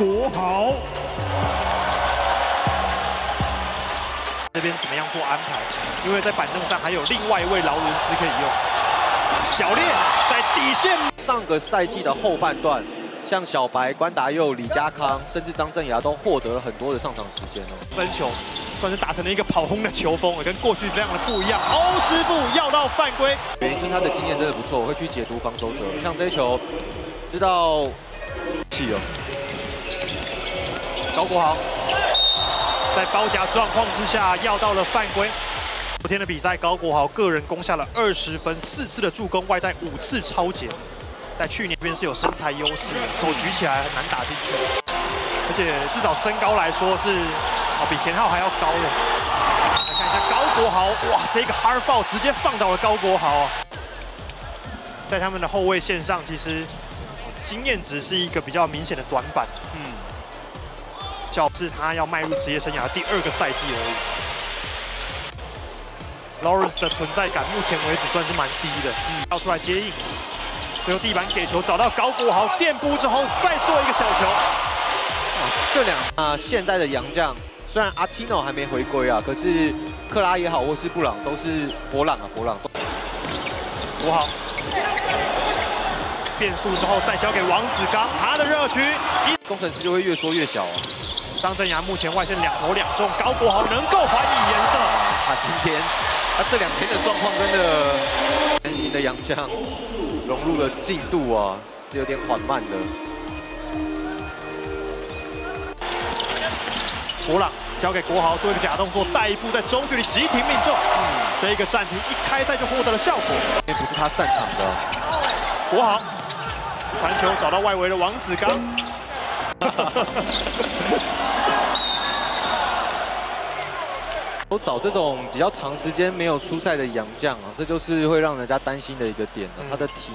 国豪。这边怎么样做安排？因为在板凳上还有另外一位劳伦斯可以用。小烈在底线。上个赛季的后半段，像小白、关达佑、李家康，甚至张镇衙都获得了很多的上场时间哦。分球算是打成了一个跑轰的球风，跟过去非常的不一样。欧师傅要到犯规，原因他的经验真的不错，我会去解读防守者。像这一球，知道气哦。高国豪在包夹状况之下要到了犯规。昨天的比赛，高国豪个人攻下了二十分，四次的助攻，外带五次超解。在去年这边是有身材优势，手举起来很难打进去，而且至少身高来说是哦比田浩还要高的。来看一下高国豪，哇，这个 hard foul 直接放倒了高国豪。在他们的后卫线上，其实经验值是一个比较明显的短板。嗯，较是他要迈入职业生涯的第二个赛季而已。Lawrence 的存在感目前为止算是蛮低的，嗯，要出来接应。最后地板给球，找到高国豪垫步之后，再做一个小球。这两啊，现在的洋将虽然阿 Tino 还没回归啊，可是克拉也好，或是布朗都是博朗啊，博朗。国豪变速之后再交给王子刚，他的热区，工程师就会越缩越小啊。张镇阳目前外线两投两中，高国豪能够还以颜色。他今天，他这两天的状况真的，担心的洋将。融入的进度啊是有点缓慢的。博朗交给国豪做一个假动作，带一步在中距离急停命中。嗯，这一个暂停一开赛就获得了效果。也不是他擅长的。国豪传球找到外围的王子刚。我找这种比较长时间没有出赛的洋将啊，这就是会让人家担心的一个点了。他的体，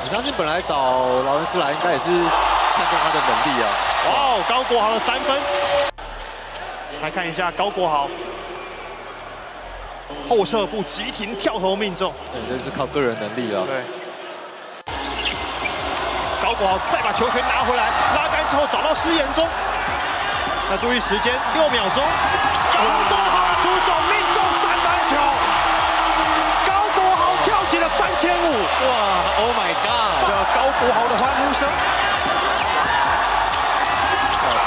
我相信本来找劳伦斯来，应该也是看中他的能力啊。哇哦，高国豪的三分，来看一下高国豪后撤步急停跳投命中，对，这是靠个人能力了。对，高国豪再把球权拿回来，拉杆之后找到失言中。要注意时间，六秒钟。高国豪出手命中三分球，高国豪跳起了三千五。哇，Oh my God！高国豪的欢呼声。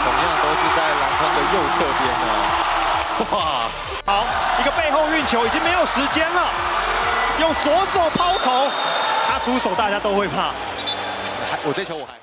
同样都是在篮筐的右侧边呢。哇，好，一个背后运球已经没有时间了，用左手抛投，他出手大家都会怕。我这球我还好。